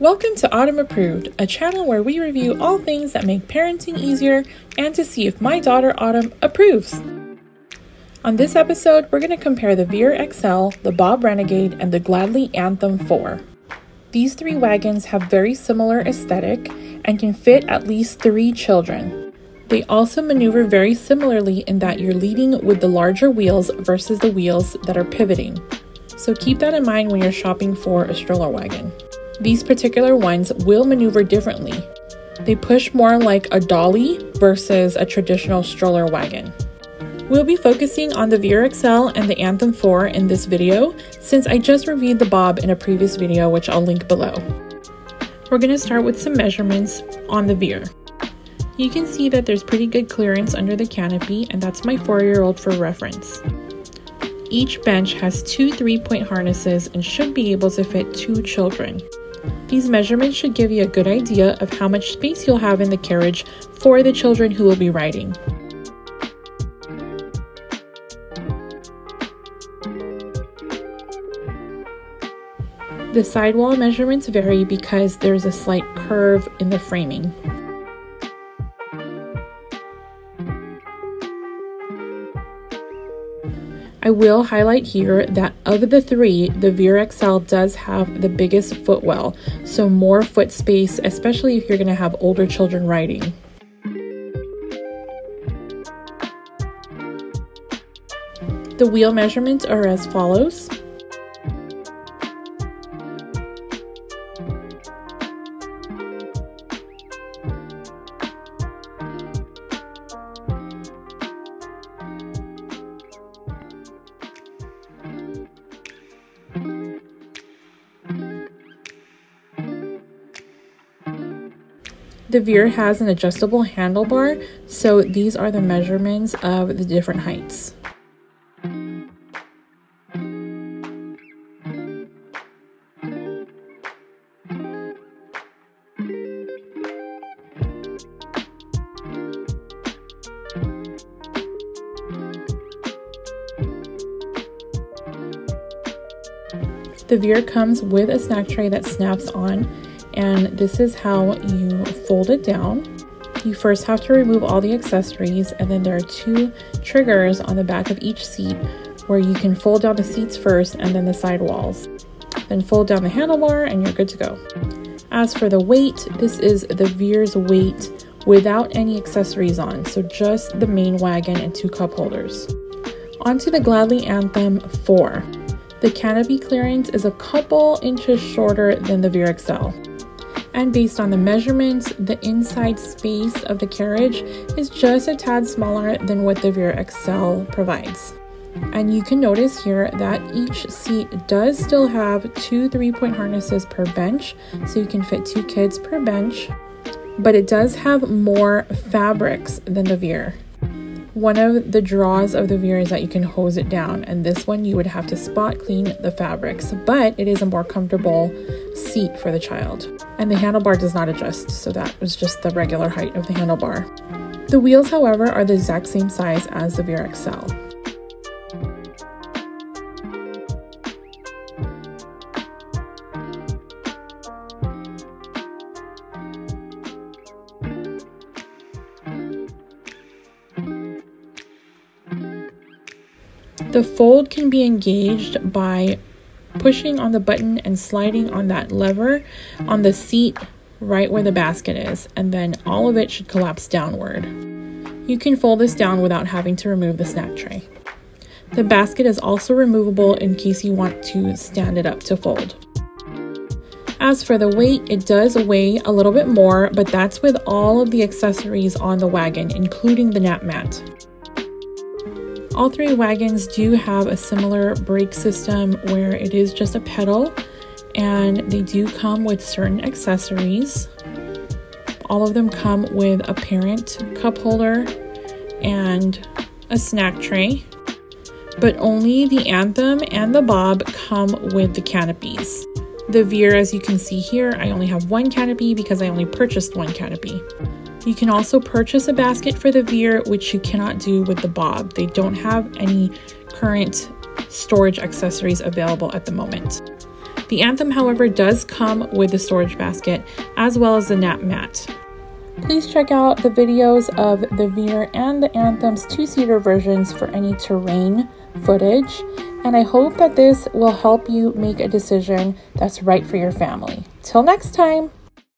Welcome to Autumn Approved, a channel where we review all things that make parenting easier and to see if my daughter Autumn approves. On this episode, we're going to compare the Veer XL, the Bob Renegade, and the Gladly Anthem 4. These three wagons have very similar aesthetic and can fit at least three children. They also maneuver very similarly in that you're leading with the larger wheels versus the wheels that are pivoting. So keep that in mind when you're shopping for a stroller wagon. These particular ones will maneuver differently. They push more like a dolly versus a traditional stroller wagon. We'll be focusing on the Veer XL and the Anthem 4 in this video since I just reviewed the Bob in a previous video which I'll link below. We're going to start with some measurements on the Veer. You can see that there's pretty good clearance under the canopy and that's my 4-year-old for reference. Each bench has two 3-point harnesses and should be able to fit two children. These measurements should give you a good idea of how much space you'll have in the carriage for the children who will be riding. The sidewall measurements vary because there's a slight curve in the framing. I will highlight here that of the three, the Veer XL does have the biggest footwell, so more foot space, especially if you're going to have older children riding. The wheel measurements are as follows. The Veer has an adjustable handlebar, so these are the measurements of the different heights. The Veer comes with a snack tray that snaps on and this is how you fold it down. You first have to remove all the accessories and then there are two triggers on the back of each seat where you can fold down the seats first and then the side walls. Then fold down the handlebar and you're good to go. As for the weight, this is the Veer's weight without any accessories on, so just the main wagon and two cup holders. Onto the Gladly Anthem 4. The canopy clearance is a couple inches shorter than the Veer XL and based on the measurements, the inside space of the carriage is just a tad smaller than what the Veer XL provides. And you can notice here that each seat does still have two three-point harnesses per bench, so you can fit two kids per bench, but it does have more fabrics than the Veer. One of the draws of the Veer is that you can hose it down, and this one you would have to spot clean the fabrics, but it is a more comfortable seat for the child. And the handlebar does not adjust, so that was just the regular height of the handlebar. The wheels, however, are the exact same size as the Veer XL. The fold can be engaged by pushing on the button and sliding on that lever on the seat right where the basket is, and then all of it should collapse downward. You can fold this down without having to remove the snack tray. The basket is also removable in case you want to stand it up to fold. As for the weight, it does weigh a little bit more, but that's with all of the accessories on the wagon, including the nap mat. All three wagons do have a similar brake system where it is just a pedal and they do come with certain accessories. All of them come with a parent cup holder and a snack tray, but only the Anthem and the Bob come with the canopies. The Veer, as you can see here, I only have one canopy because I only purchased one canopy. You can also purchase a basket for the Veer, which you cannot do with the Bob. They don't have any current storage accessories available at the moment. The Anthem, however, does come with the storage basket as well as the nap mat. Please check out the videos of the Veer and the Anthem's two-seater versions for any terrain footage, and I hope that this will help you make a decision that's right for your family. Till next time!